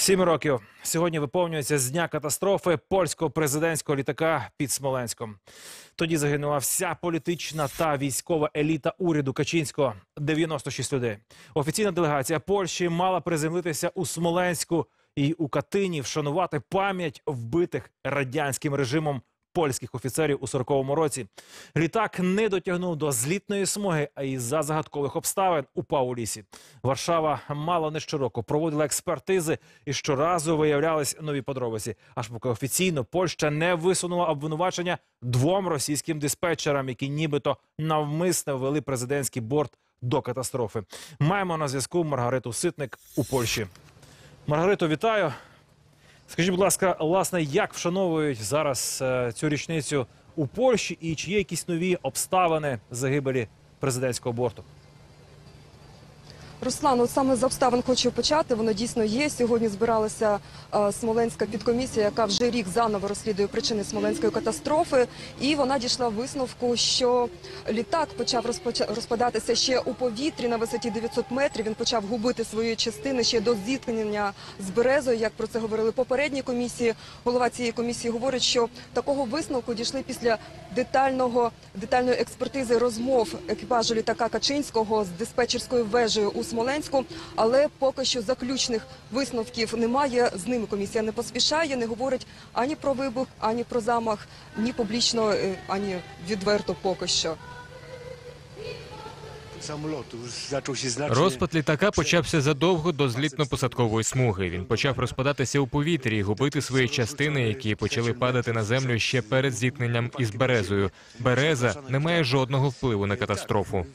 Сім років сьогодні виповнюється з дня катастрофи польського президентського літака під Смоленськом. Тоді загинула вся політична та військова еліта уряду Качинського 96 людей. Офіційна делегація Польщі мала приземлитися у Смоленську і у Катині вшанувати пам'ять вбитих радянським режимом польських офіцерів у 40-му році. Літак не дотягнув до злітної смуги, а із за загадкових обставин упав у лісі. Варшава мало не щороку проводила експертизи і щоразу виявлялись нові подробиці. Аж поки офіційно Польща не висунула обвинувачення двом російським диспетчерам, які нібито навмисно ввели президентський борт до катастрофи. Маємо на зв'язку Маргариту Ситник у Польщі. Маргарито, вітаю. Скажіть, будь ласка, власне, як вшановують зараз е, цю річницю у Польщі і чи є якісь нові обставини загибелі президентського борту? Руслан, от саме з обставин хочу почати. Воно дійсно є. Сьогодні збиралася е, смоленська підкомісія, яка вже рік заново розслідує причини смоленської катастрофи. І вона дійшла висновку, що літак почав розпоча- розпадатися ще у повітрі на висоті 900 метрів. Він почав губити свої частини ще до зіткнення з березою. Як про це говорили попередні комісії. Голова цієї комісії говорить, що такого висновку дійшли після детального детальної експертизи розмов екіпажу літака Качинського з диспетчерською вежею у Смоленську. Але поки що заключних висновків немає. З ними комісія не поспішає, не говорить ані про вибух, ані про замах, ні публічно, е, ані відверто поки що. Розпад літака почався задовго до злітно-посадкової смуги. Він почав розпадатися у повітрі і губити свої частини, які почали падати на землю ще перед зіткненням із березою. Береза не має жодного впливу на катастрофу.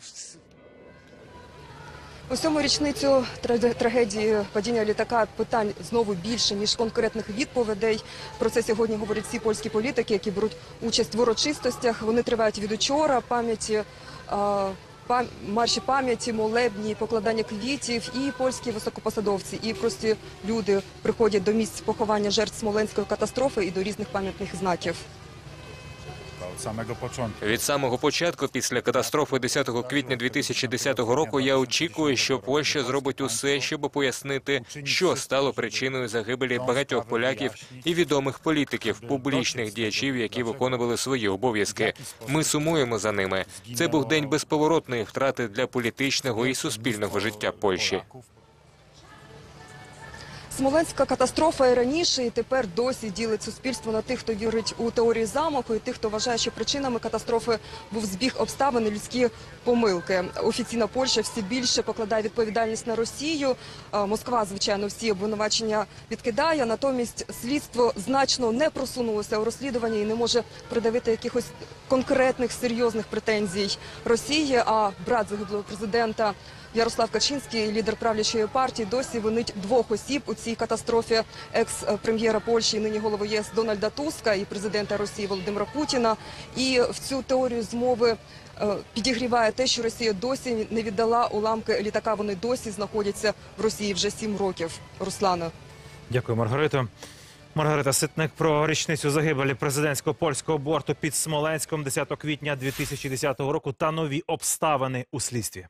У цьому річницю трагедії падіння літака питань знову більше ніж конкретних відповідей. Про це сьогодні говорять всі польські політики, які беруть участь в урочистостях. Вони тривають від учора. Пам'яті пам- марші пам'яті, молебні, покладання квітів, і польські високопосадовці, і прості люди приходять до місць поховання жертв смоленської катастрофи і до різних пам'ятних знаків. Od samego początku. Від самого початку, після катастрофи 10 квітня 2010 року, я очікую, що Польща зробить усе, щоб пояснити, що стало причиною загибелі багатьох поляків і відомих політиків, публічних діячів, які виконували свої обов'язки. Ми сумуємо за ними. Це був день безповоротної втрати для політичного і суспільного життя Польщі. Смоленська катастрофа і раніше, і тепер досі ділить суспільство на тих, хто вірить у теорії замаху, і тих, хто вважає, що причинами катастрофи був збіг обставин і людські помилки. Офіційна Польща все більше покладає відповідальність на Росію. Москва, звичайно, всі обвинувачення відкидає. Натомість слідство значно не просунулося у розслідуванні і не може придавити якихось конкретних серйозних претензій Росії. А брат загиблого президента. Ярослав Качинський, лідер правлячої партії, досі винить двох осіб у цій катастрофі екс-прем'єра Польщі, нині голови ЄС Дональда Туска і президента Росії Володимира Путіна. І в цю теорію змови е, підігріває те, що Росія досі не віддала уламки літака. Вони досі знаходяться в Росії вже сім років. Руслана. Дякую, Маргарито. Маргарита Ситник про річницю загибелі президентського польського борту під Смоленськом 10 квітня 2010 року та нові обставини у слідстві.